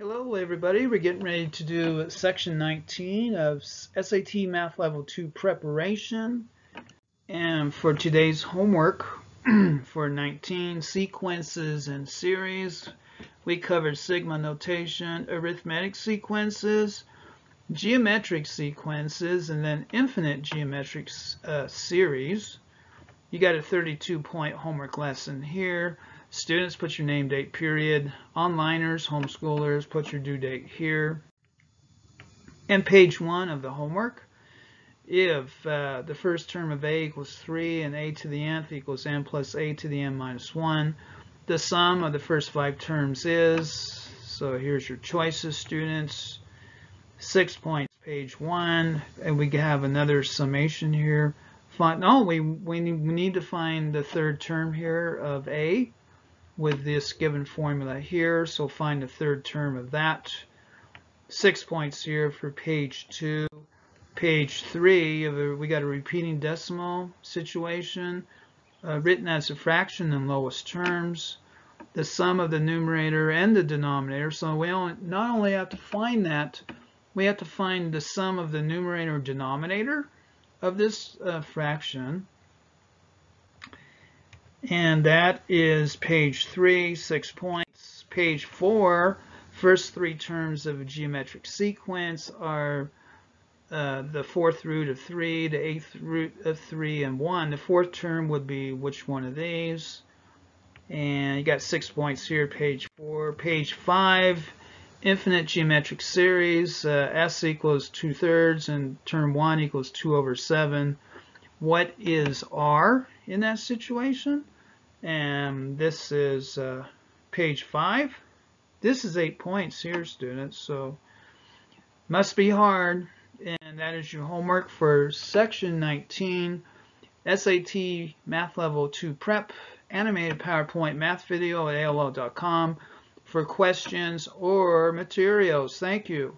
Hello everybody, we're getting ready to do section 19 of SAT Math Level 2 preparation. And for today's homework for 19 sequences and series, we covered sigma notation, arithmetic sequences, geometric sequences, and then infinite geometric uh, series. You got a 32 point homework lesson here. Students, put your name, date, period. Onliners, homeschoolers, put your due date here. And page one of the homework. If uh, the first term of a equals 3 and a to the nth equals n plus a to the n minus 1, the sum of the first five terms is, so here's your choices, students. Six points, page one, and we have another summation here. Find, no, we, we need to find the third term here of a with this given formula here. So find the third term of that. Six points here for page two. Page three, we got a repeating decimal situation uh, written as a fraction in lowest terms. The sum of the numerator and the denominator. So we only, not only have to find that, we have to find the sum of the numerator and denominator of this uh, fraction and that is page three, six points. Page four, first three terms of a geometric sequence are uh, the fourth root of three, the eighth root of three, and one. The fourth term would be which one of these? And you got six points here, page four. Page five, infinite geometric series, uh, S equals two thirds and term one equals two over seven. What is R? in that situation. And this is uh, page five. This is eight points here, students, so must be hard. And that is your homework for section 19, SAT Math Level 2 Prep, animated PowerPoint math video at AOL.com for questions or materials. Thank you.